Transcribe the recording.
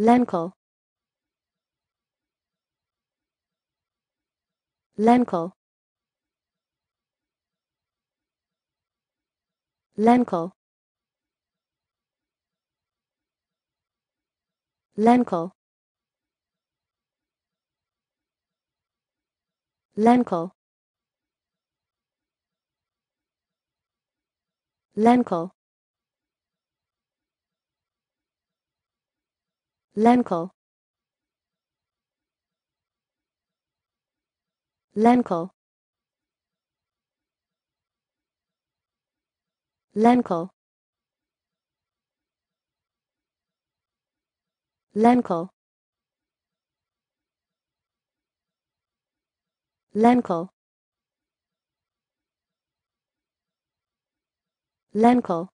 Lenkel. Lenkel. Lenkel. Lenkel. Lenkel. Lenkel. Lenkel. Lenkel. Lenkel. Lenkel. Lenkel.